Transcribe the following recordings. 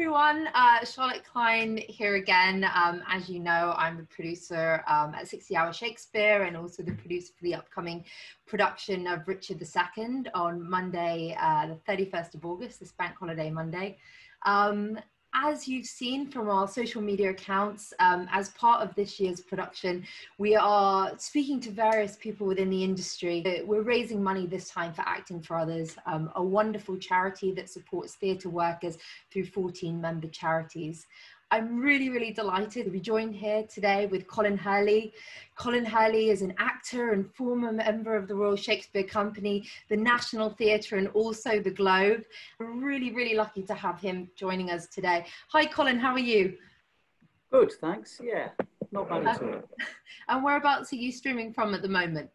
everyone. Uh, Charlotte Cline here again. Um, as you know, I'm the producer um, at 60 Hour Shakespeare and also the producer for the upcoming production of Richard II on Monday, uh, the 31st of August, this bank holiday Monday. Um, as you've seen from our social media accounts, um, as part of this year's production, we are speaking to various people within the industry. We're raising money this time for Acting for Others, um, a wonderful charity that supports theatre workers through 14 member charities. I'm really, really delighted to be joined here today with Colin Hurley. Colin Hurley is an actor and former member of the Royal Shakespeare Company, the National Theatre, and also the Globe. We're really, really lucky to have him joining us today. Hi, Colin, how are you? Good, thanks. Yeah, not bad at all. and whereabouts are you streaming from at the moment?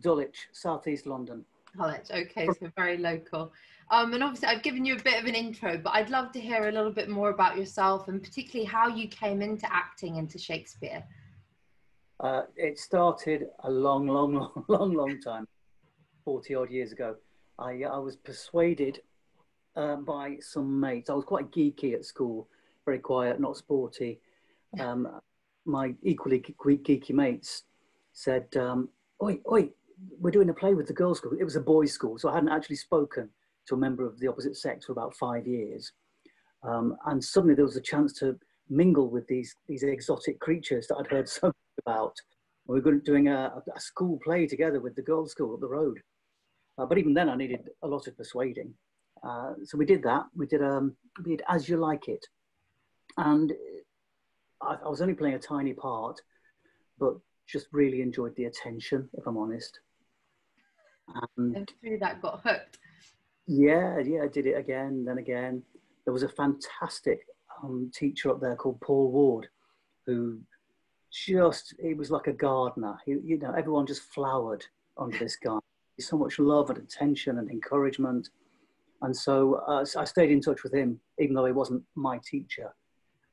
Dulwich, southeast London. Dulwich, okay, so very local. Um, and obviously, I've given you a bit of an intro, but I'd love to hear a little bit more about yourself and particularly how you came into acting into Shakespeare. Uh, it started a long, long, long, long, long time, 40 odd years ago. I, I was persuaded uh, by some mates. I was quite geeky at school, very quiet, not sporty. Um, my equally geeky mates said, um, Oi, oi, we're doing a play with the girls' school. It was a boys' school, so I hadn't actually spoken to a member of the opposite sex for about five years. Um, and suddenly there was a chance to mingle with these, these exotic creatures that I'd heard so much about. We were doing a, a school play together with the girls' school up the road. Uh, but even then, I needed a lot of persuading. Uh, so we did that. We did, um, we did As You Like It. And I, I was only playing a tiny part, but just really enjoyed the attention, if I'm honest. And, and through that got hooked. Yeah, yeah, I did it again, then again. There was a fantastic um, teacher up there called Paul Ward, who just, he was like a gardener. He, you know, everyone just flowered under this guy. So much love and attention and encouragement. And so uh, I stayed in touch with him, even though he wasn't my teacher.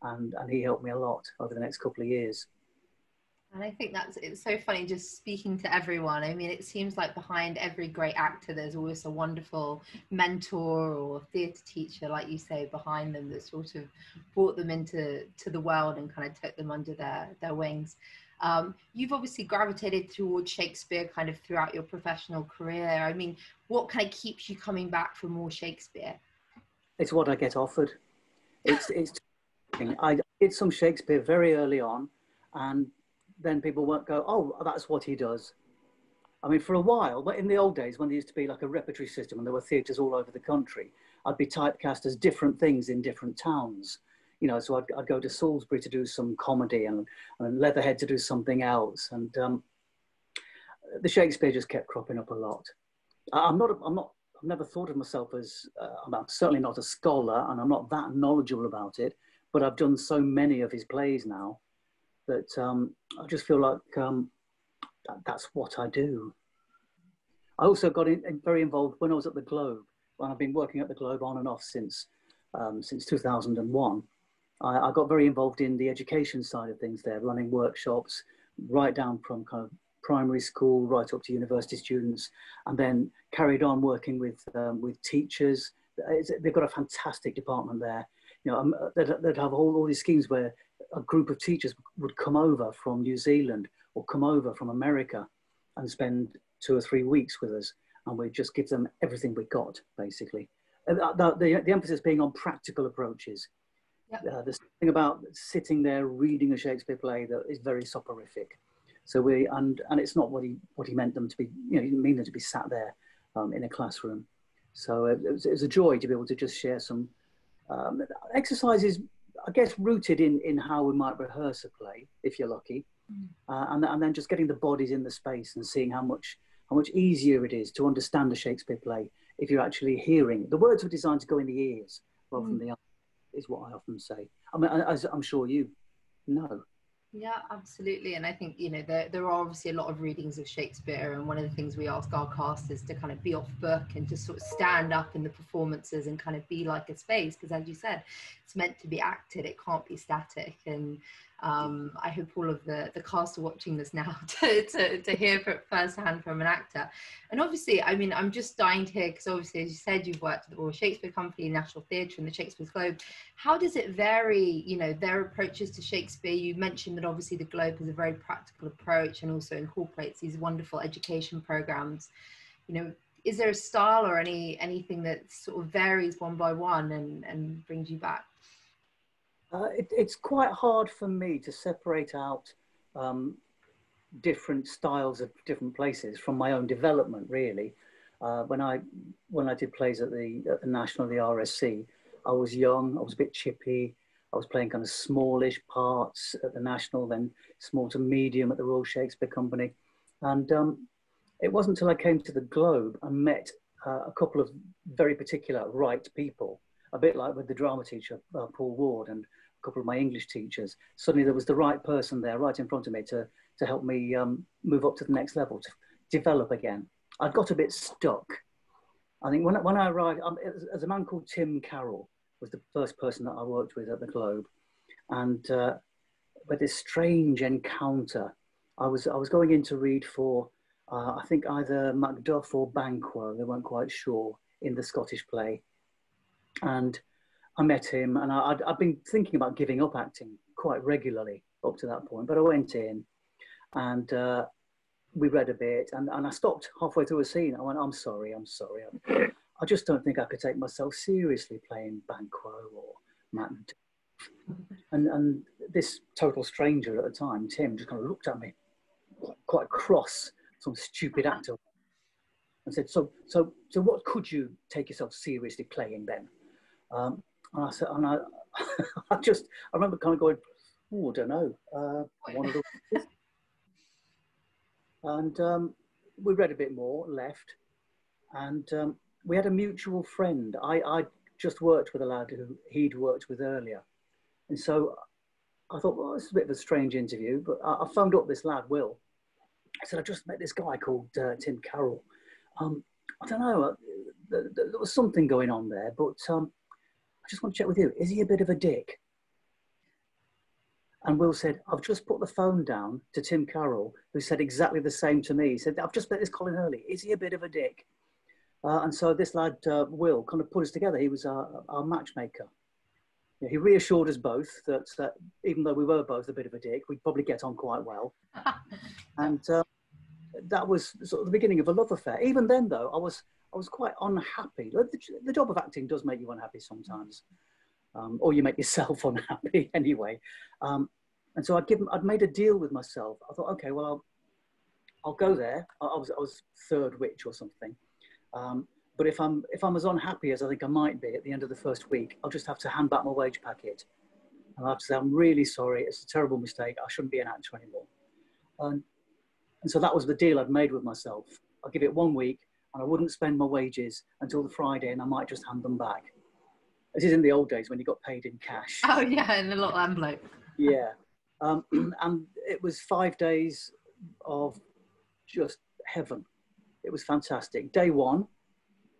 And, and he helped me a lot over the next couple of years. And I think that's it's so funny just speaking to everyone. I mean, it seems like behind every great actor, there's always a wonderful mentor or theatre teacher, like you say, behind them that sort of brought them into to the world and kind of took them under their their wings. Um, you've obviously gravitated towards Shakespeare kind of throughout your professional career. I mean, what kind of keeps you coming back for more Shakespeare? It's what I get offered. It's it's. I did some Shakespeare very early on, and then people won't go, oh, that's what he does. I mean, for a while, but in the old days when there used to be like a repertory system and there were theatres all over the country, I'd be typecast as different things in different towns. You know, so I'd, I'd go to Salisbury to do some comedy and, and Leatherhead to do something else. And um, the Shakespeare just kept cropping up a lot. I'm not, I'm not, I've never thought of myself as, uh, I'm certainly not a scholar and I'm not that knowledgeable about it, but I've done so many of his plays now that um, I just feel like um, that, that's what I do. I also got in, very involved when I was at the Globe, and I've been working at the Globe on and off since, um, since 2001. I, I, got very involved in the education side of things there, running workshops, right down from kind of primary school right up to university students, and then carried on working with, um, with teachers. It's, they've got a fantastic department there. You know, um, they'd, they'd have all, all these schemes where a group of teachers would come over from New Zealand or come over from America and spend two or three weeks with us, and we just give them everything we got, basically. Uh, the, the, the, emphasis being on practical approaches. Yep. Uh, there's something about sitting there reading a Shakespeare play that is very soporific. So we and and it's not what he what he meant them to be. You know, he didn't mean them to be sat there um, in a classroom. So it was, it was, a joy to be able to just share some um, exercises I guess rooted in in how we might rehearse a play, if you're lucky, mm. uh, and and then just getting the bodies in the space and seeing how much how much easier it is to understand a Shakespeare play if you're actually hearing. The words were designed to go in the ears rather mm. than the eyes, is what I often say. I mean, as I'm sure you know. Yeah, absolutely. And I think, you know, there, there are obviously a lot of readings of Shakespeare. And one of the things we ask our cast is to kind of be off book and just sort of stand up in the performances and kind of be like a space. Because as you said, it's meant to be acted, it can't be static. And Um, I hope all of the, the cast are watching this now to, to, to hear it firsthand from an actor. And obviously, I mean, I'm just dying to hear, because obviously, as you said, you've worked at the Royal Shakespeare Company, National Theatre, and the Shakespeare's Globe. How does it vary, you know, their approaches to Shakespeare? You mentioned that obviously the Globe has a very practical approach and also incorporates these wonderful education programs. You know, is there a style or any anything that sort of varies one by one and, and brings you back? Uh, it, it's quite hard for me to separate out um, different styles of different places from my own development. Really, uh, when I when I did plays at the, at the National, the RSC, I was young. I was a bit chippy. I was playing kind of smallish parts at the National, then small to medium at the Royal Shakespeare Company, and um, it wasn't until I came to the Globe and met uh, a couple of very particular right people a bit like with the drama teacher, uh, Paul Ward, and a couple of my English teachers. Suddenly there was the right person there right in front of me to, to help me um, move up to the next level, to develop again. I'd got a bit stuck. I think when, when I arrived, um, as a man called Tim Carroll was the first person that I worked with at the Globe. And uh, with this strange encounter, I was, I was going in to read for, uh, I think either Macduff or Banquo, they weren't quite sure, in the Scottish play and I met him, and I, had been thinking about giving up acting quite regularly up to that point. But I went in, and uh, we read a bit, and, and I stopped halfway through a scene. I went, "I'm sorry, I'm sorry. I, I just don't think I could take myself seriously playing Banquo or Matt." And and this total stranger at the time, Tim, just kind of looked at me, quite cross, some stupid actor, and said, "So so so, what could you take yourself seriously playing then?" Um, and I said, and I, I just, I remember kind of going, oh, I don't know, uh, of and um, we read a bit more, left, and um, we had a mutual friend. I, I just worked with a lad who he'd worked with earlier. And so I thought, well, this is a bit of a strange interview, but I, I phoned up this lad, Will. I said, I just met this guy called uh, Tim Carroll. Um, I don't know, uh, there, there, was something going on there, but um, I just want to check with you. Is he a bit of a dick? And Will said, I've just put the phone down to Tim Carroll, who said exactly the same to me. He said, I've just met this Colin Hurley. Is he a bit of a dick? Uh, and so this lad, uh, Will, kind of put us together. He was our, our matchmaker. Yeah, he reassured us both that uh, even though we were both a bit of a dick, we'd probably get on quite well. and uh, that was sort of the beginning of a love affair. Even then, though, I was I was quite unhappy. The, the job of acting does make you unhappy sometimes, um, or you make yourself unhappy anyway. Um, and so I'd given, I'd made a deal with myself. I thought, okay, well, I'll, I'll go there. I, I was, I was third witch or something. Um, but if I'm, if I'm as unhappy as I think I might be at the end of the first week, I'll just have to hand back my wage packet. And I'll have to say, I'm really sorry. It's a terrible mistake. I shouldn't be an actor anymore. And so that was the deal I'd made with myself. I'll give it one week and I wouldn't spend my wages until the Friday and I might just hand them back. This is in the old days when you got paid in cash. Oh yeah, in a little envelope. yeah. Um, and it was five days of just heaven. It was fantastic. Day one,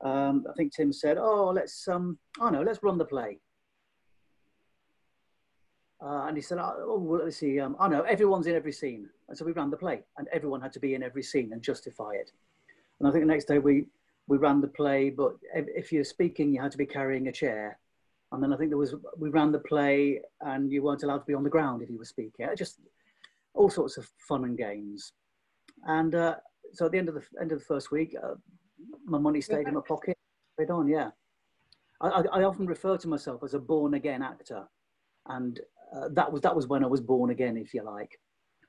um, I think Tim said, "Oh, let's um, oh no, let's run the play." Uh, and he said, "Oh, oh well, let's see. Um, oh no, everyone's in every scene." And so we ran the play, and everyone had to be in every scene and justify it. And I think the next day we, we ran the play, but if you're speaking, you had to be carrying a chair. And then I think there was, we ran the play and you weren't allowed to be on the ground if you were speaking. Just all sorts of fun and games. And uh, so at the end of the end of the first week, uh, my money stayed in my pocket. Right on, yeah. I, I, I, often refer to myself as a born again actor, and uh, that was that was when I was born again, if you like.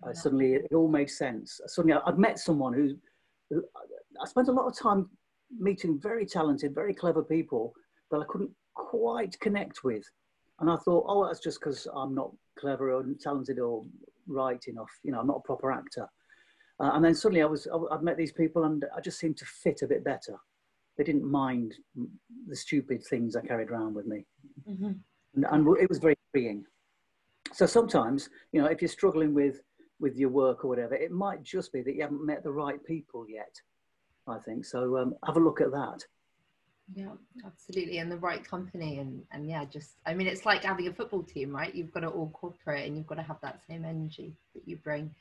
Uh, suddenly, it, all made sense. Suddenly, I'd met someone who, who I spent a lot of time meeting very talented, very clever people that I couldn't quite connect with. And I thought, oh, that's just because I'm not clever or talented or right enough. You know, I'm not a proper actor. Uh, and then suddenly I was, I'd met these people and I just seemed to fit a bit better. They didn't mind the stupid things I carried around with me. Mm-hmm. And, and it was very freeing. So sometimes, you know, if you're struggling with, with your work or whatever, it might just be that you haven't met the right people yet. I think. So um, have a look at that. Yeah, absolutely. And the right company. And, and yeah, just, I mean, it's like having a football team, right? You've got to all cooperate and you've got to have that same energy that you bring.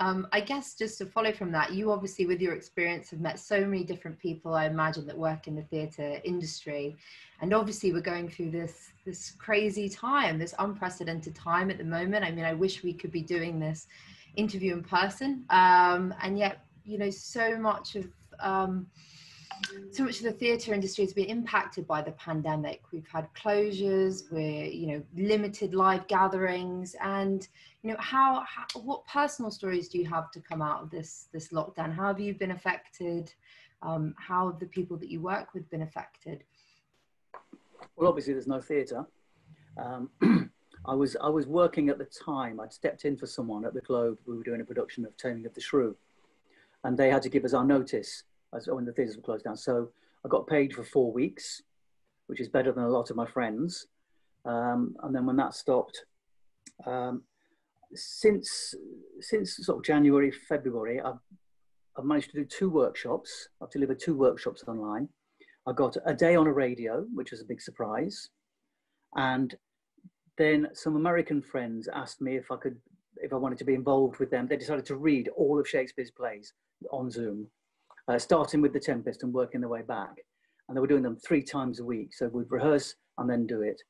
Um, I guess just to follow from that, you obviously, with your experience, have met so many different people. I imagine that work in the theatre industry, and obviously, we're going through this this crazy time, this unprecedented time at the moment. I mean, I wish we could be doing this interview in person, um, and yet, you know, so much of um, so much of the theatre industry has been impacted by the pandemic. We've had closures, we're you know limited live gatherings, and you know how, how, what personal stories do you have to come out of this this lockdown? How have you been affected? Um, how have the people that you work with been affected? Well, obviously there's no theatre. Um, I was I was working at the time. I'd stepped in for someone at the Globe. We were doing a production of Taming of the Shrew, and they had to give us our notice when the theatres were closed down. So I got paid for four weeks, which is better than a lot of my friends. Um, and then when that stopped, um, since since sort of January, February, I've, I've managed to do two workshops. I've delivered two workshops online. I got a day on a radio, which was a big surprise, and then some American friends asked me if I could, if I wanted to be involved with them. They decided to read all of Shakespeare's plays on Zoom uh, starting with the Tempest and working their way back. And they were doing them three times a week. So we'd rehearse and then do it.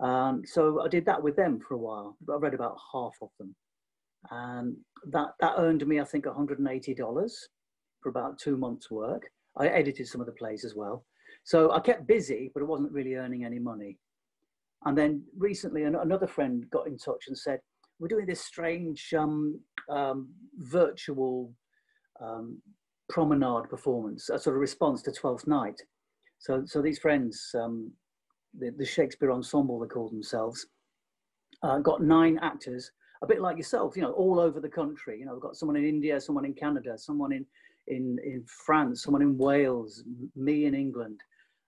Um, so I did that with them for a while. I read about half of them. And that, that earned me, I think, $180 for about two months' work. I edited some of the plays as well. So I kept busy, but I wasn't really earning any money. And then recently, another friend got in touch and said, We're doing this strange um, um, virtual um, promenade performance, a sort of response to Twelfth Night. So, so these friends, um, the, the, Shakespeare Ensemble, they call themselves, uh, got nine actors, a bit like yourself, you know, all over the country. You know, we've got someone in India, someone in Canada, someone in, in, in France, someone in Wales, me in England.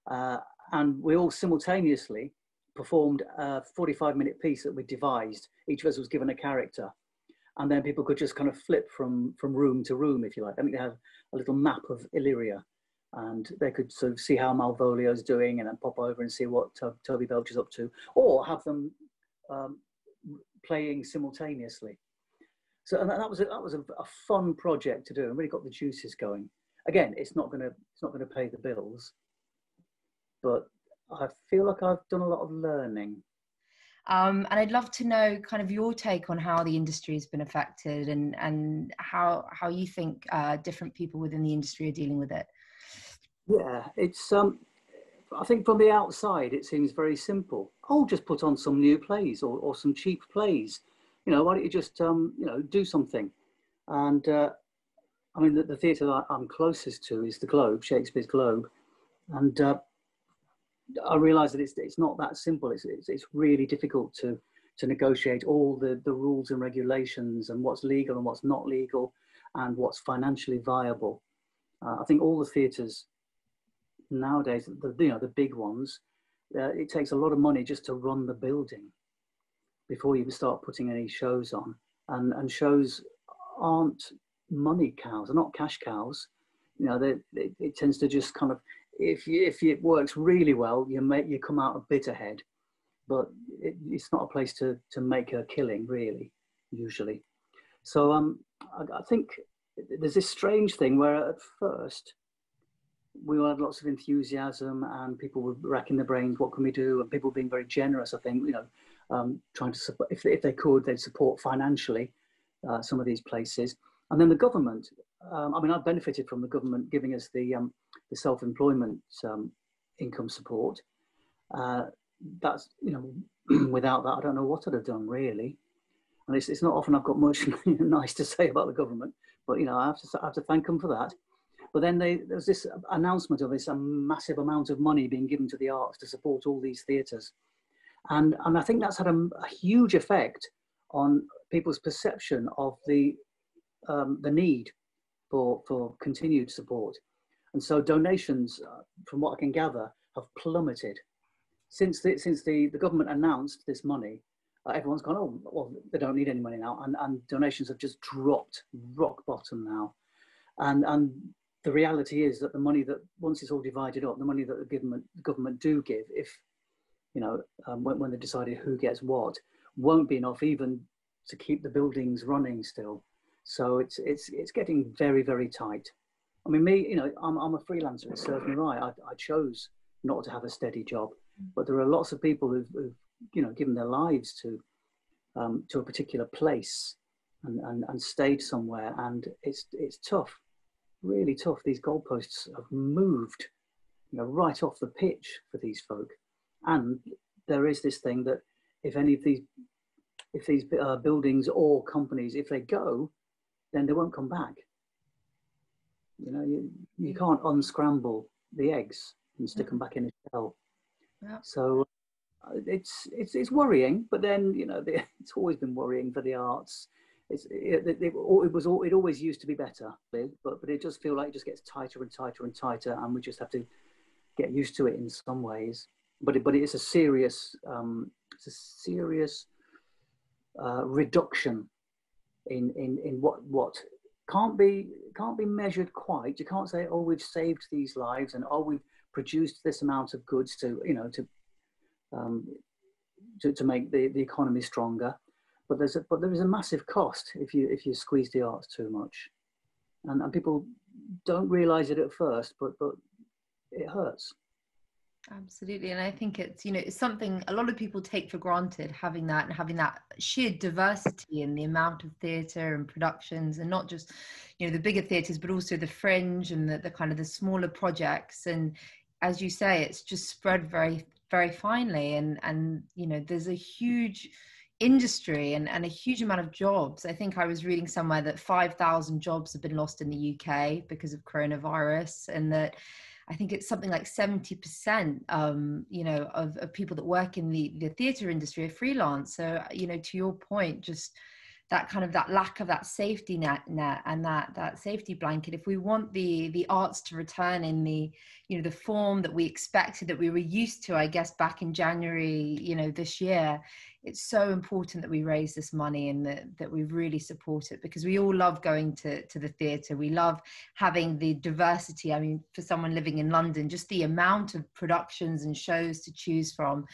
Uh, and we all simultaneously performed a 45 minute piece that we devised. Each of us was given a character and then people could just kind of flip from from room to room, if you like. I think they have a little map of Illyria, and they could sort of see how Malvolio's doing, and then pop over and see what to- Toby Belcher's up to, or have them um, playing simultaneously. So and that was a, that was a, a, fun project to do, and really got the juices going. Again, it's not gonna it's not gonna pay the bills, but I feel like I've done a lot of learning um, and I'd love to know kind of your take on how the industry has been affected and, and how, how you think uh, different people within the industry are dealing with it. Yeah, it's, um, I think from the outside, it seems very simple. Oh, just put on some new plays or, or some cheap plays. You know, why don't you just, um, you know, do something? And uh, I mean, the, the theatre that I'm closest to is the Globe, Shakespeare's Globe. And uh, I realise that it's it's not that simple. It's, it's it's really difficult to to negotiate all the the rules and regulations and what's legal and what's not legal, and what's financially viable. Uh, I think all the theatres nowadays, the you know the big ones, uh, it takes a lot of money just to run the building before you start putting any shows on, and and shows aren't money cows, they're not cash cows. You know, they, it, it tends to just kind of if you, if it works really well, you make you come out a bit ahead, but it, it's not a place to to make a killing really, usually. So um, I, I think there's this strange thing where at first we all had lots of enthusiasm and people were racking their brains, what can we do? And people being very generous, I think, you know, um, trying to support, if, if they could, they'd support financially uh, some of these places. And then the government, um, I mean, I've benefited from the government giving us the, um, the self-employment um, income support. Uh, that's, you know, without that, I don't know what I'd have done really. And it's, it's not often I've got much nice to say about the government, but, you know, I have to, I have to thank them for that. But then they, there's this announcement of this massive amount of money being given to the arts to support all these theatres. And, and I think that's had a, a huge effect on people's perception of the, um, the need for, for continued support. And so donations, uh, from what I can gather, have plummeted. Since the, since the, the government announced this money, uh, everyone's gone, oh, well, they don't need any money now. And, and donations have just dropped rock bottom now. And, and the reality is that the money that once it's all divided up, the money that the government the government do give, if you know um, when, when they decided who gets what, won't be enough even to keep the buildings running still. So it's it's it's getting very very tight. I mean, me, you know, I'm I'm a freelancer. It serves me right. I, I chose not to have a steady job, but there are lots of people who've, who've you know given their lives to um, to a particular place and, and and stayed somewhere, and it's it's tough, really tough. These goalposts have moved, you know, right off the pitch for these folk, and there is this thing that if any of these if these uh, buildings or companies if they go then they won't come back. You know, you, you can't unscramble the eggs and stick them back in a shell. Yeah. So uh, it's, it's, it's worrying, but then, you know, the, it's always been worrying for the arts. It's, it, it, it, was all, it always used to be better, but, but it just feel like it just gets tighter and tighter and tighter, and we just have to get used to it in some ways. But it, but it is a serious, um, it's a serious uh, reduction in, in, in what, what can't be, can't be measured quite. You can't say, oh, we've saved these lives and oh, we've produced this amount of goods to, you know, to, um, to, to make the, the economy stronger. But there's a, but there is a massive cost if you, if you squeeze the arts too much. And, and people don't realize it at first, but, but it hurts. Absolutely. And I think it's, you know, it's something a lot of people take for granted having that and having that sheer diversity in the amount of theatre and productions and not just, you know, the bigger theatres, but also the fringe and the, the kind of the smaller projects. And as you say, it's just spread very, very finely. And, and, you know, there's a huge industry and, and a huge amount of jobs. I think I was reading somewhere that 5,000 jobs have been lost in the UK because of coronavirus and that, I think it's something like 70%, um, you know, of, of people that work in the, the theatre industry are freelance. So, you know, to your point, just that kind of that lack of that safety net, net and that that safety blanket if we want the the arts to return in the you know the form that we expected that we were used to i guess back in january you know this year it's so important that we raise this money and that, that we really support it because we all love going to, to the theatre. We love having the diversity. I mean, for someone living in London, just the amount of productions and shows to choose from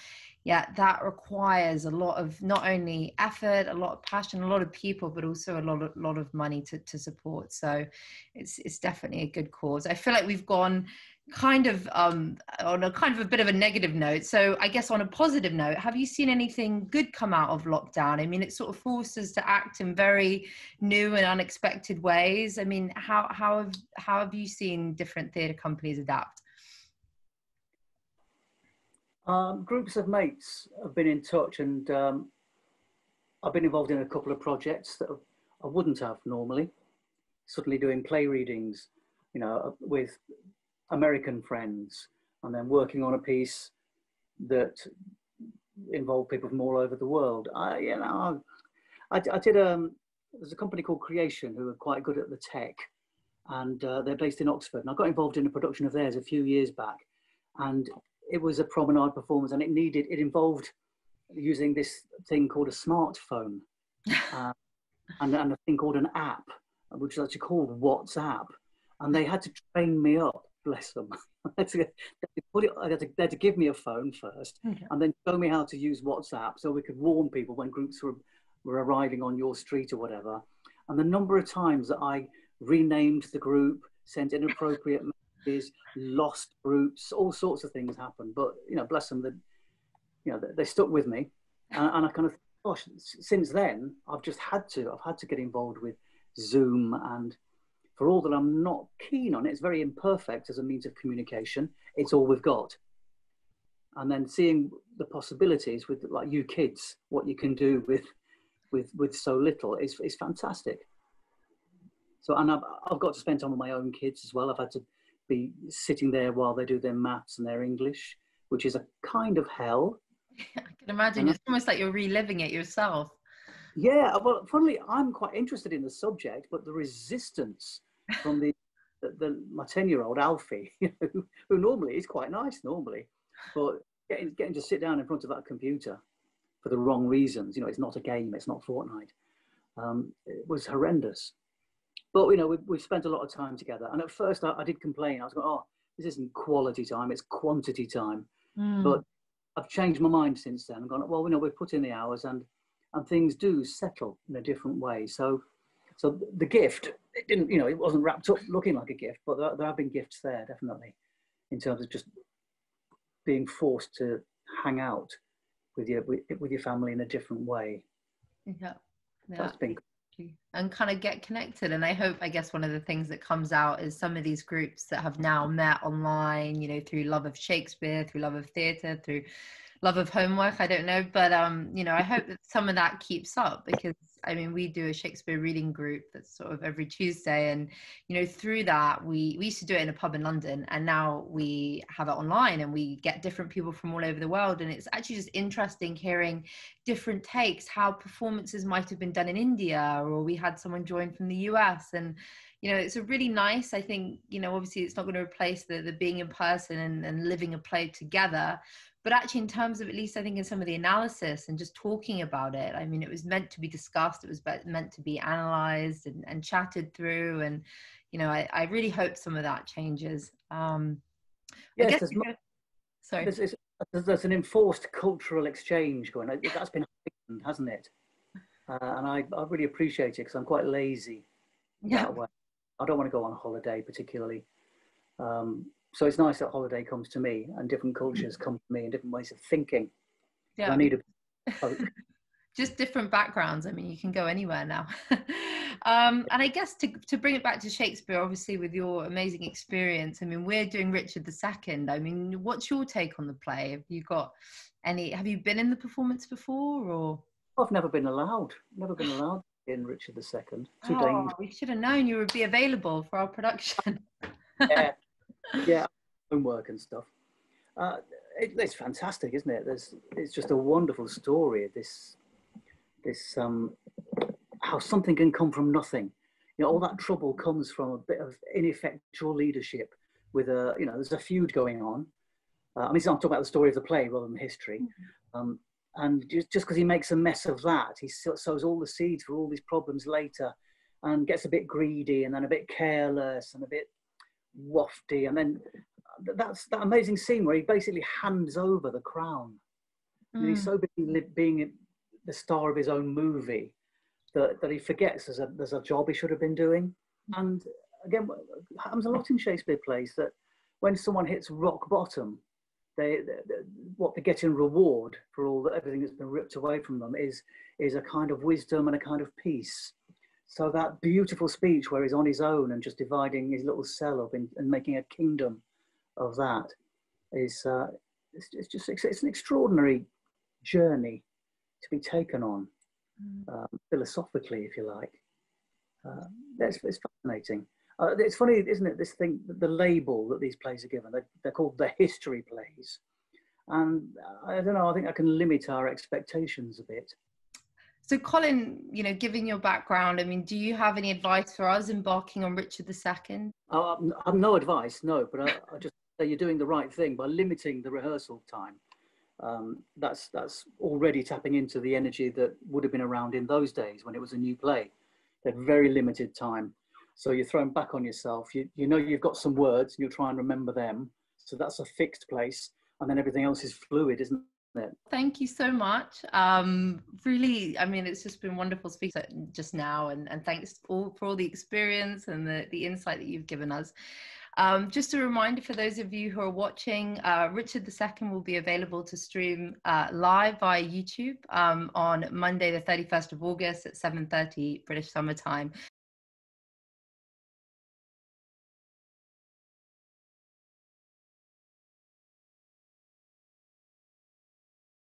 yeah, that requires a lot of not only effort, a lot of passion, a lot of people, but also a lot of lot of money to, to support. So it's it's definitely a good cause. I feel like we've gone kind of um, on a kind of a bit of a negative note. So I guess on a positive note, have you seen anything good come out of lockdown? I mean, it sort of forced us to act in very new and unexpected ways. I mean, how how have how have you seen different theatre companies adapt? Um, groups of mates have been in touch, and um, I've been involved in a couple of projects that I wouldn't have normally. Suddenly doing play readings, you know, with American friends, and then working on a piece that involved people from all over the world. I, you know, I, I did. Um, there's a company called Creation who are quite good at the tech, and uh, they're based in Oxford. And I got involved in a production of theirs a few years back, and it was a promenade performance, and it needed it involved using this thing called a smartphone, uh, and, and a thing called an app, which is actually called WhatsApp, and they had to train me up bless them. they, had to, put it, they, had to, they had to give me a phone first okay. and then show me how to use WhatsApp so we could warn people when groups were, were arriving on your street or whatever. And the number of times that I renamed the group, sent inappropriate messages, lost groups, all sorts of things happened. But, you know, bless them, the, you know, they, they stuck with me. And, and I kind of, gosh, since then, I've just had to, I've had to get involved with Zoom and for all that I'm not keen on it, it's very imperfect as a means of communication. It's all we've got. And then seeing the possibilities with like you kids, what you can do with with with so little is is fantastic. So and I've, I've got to spend time with my own kids as well. I've had to be sitting there while they do their maths and their English, which is a kind of hell. I can imagine. it's almost like you're reliving it yourself. Yeah, well, funnily, I'm quite interested in the subject, but the resistance from the, the, the my 10 year old Alfie, you know, who, who normally is quite nice normally, but getting, getting to sit down in front of that computer for the wrong reasons, you know, it's not a game, it's not Fortnite, um, it was horrendous. but you know, we, we've spent a lot of time together. And at first, I, I did complain. I was going, "Oh, this isn't quality time; it's quantity time." Mm. But I've changed my mind since then. I've gone, "Well, you know, we've put in the hours, and and things do settle in a different way." So, so the gift, it didn't, you know, it wasn't wrapped up looking like a gift, but there, there have been gifts there, definitely, in terms of just being forced to hang out with your with, with your family in a different way. Yeah, yeah. That's been and kind of get connected and i hope i guess one of the things that comes out is some of these groups that have now met online you know through love of shakespeare through love of theatre through love of homework i don't know but um you know i hope that some of that keeps up because I mean, we do a Shakespeare reading group that's sort of every Tuesday, and you know, through that, we we used to do it in a pub in London, and now we have it online, and we get different people from all over the world, and it's actually just interesting hearing different takes, how performances might have been done in India, or we had someone join from the US, and you know, it's a really nice. I think you know, obviously, it's not going to replace the the being in person and, and living a play together, but actually in terms of at least i think in some of the analysis and just talking about it i mean it was meant to be discussed it was meant to be analyzed and, and chatted through and you know I, I really hope some of that changes. Um yes there's, go, sorry. there's, there's, an enforced cultural exchange going on. That's been hasn't it? Uh, and I, I really appreciate it because i'm quite lazy yeah. i don't want to go on holiday particularly. Um, so it's nice that holiday comes to me and different cultures come to me and different ways of thinking. Yeah. I need a just different backgrounds. I mean, you can go anywhere now. um, and I guess to, to bring it back to Shakespeare, obviously with your amazing experience, I mean, we're doing Richard II. I mean, what's your take on the play? Have you got any, have you been in the performance before or? I've never been allowed, never been allowed in Richard II. Too oh, dangerous. We should have known you would be available for our production. yeah, yeah, homework and stuff. Uh, it, it's fantastic, isn't it? There's, it's just a wonderful story. This, this, um, how something can come from nothing. You know, all that trouble comes from a bit of ineffectual leadership. With a, you know, there's a feud going on. Uh, I mean, I'm talking about the story of the play rather than history. Mm-hmm. Um, and just because he makes a mess of that, he sows all the seeds for all these problems later, and gets a bit greedy, and then a bit careless, and a bit wafty, and then that's that amazing scene where he basically hands over the crown. Mm. he's so busy being the star of his own movie that, that he forgets there's a, there's a job he should have been doing. And again, happens a lot in Shakespeare plays that when someone hits rock bottom, they, they, what they get in reward for all that everything that's been ripped away from them is is a kind of wisdom and a kind of peace so that beautiful speech where he's on his own and just dividing his little cell up in, and making a kingdom of that is uh, it's, it's, just it's, it's, an extraordinary journey to be taken on mm. um, philosophically, if you like. Uh, it's, it's fascinating. Uh, it's funny, isn't it? This thing, the label that these plays are given, they're, they're called the history plays. And I don't know, I think I can limit our expectations a bit. So, Colin, you know, given your background, I mean, do you have any advice for us embarking on Richard II? Oh, I'm, I'm no advice, no, but I, I, just say you're doing the right thing by limiting the rehearsal time. Um, that's that's already tapping into the energy that would have been around in those days when it was a new play. They had very limited time, so you're thrown back on yourself. You you know you've got some words, and you'll try and remember them. So that's a fixed place, and then everything else is fluid, isn't Thank you so much. Um, really, I mean, it's just been wonderful speaking just now, and, and thanks all for all the experience and the, the insight that you've given us. Um, just a reminder for those of you who are watching, uh, Richard II will be available to stream uh, live via YouTube um, on Monday, the 31st of August at 7.30 British Summer Time.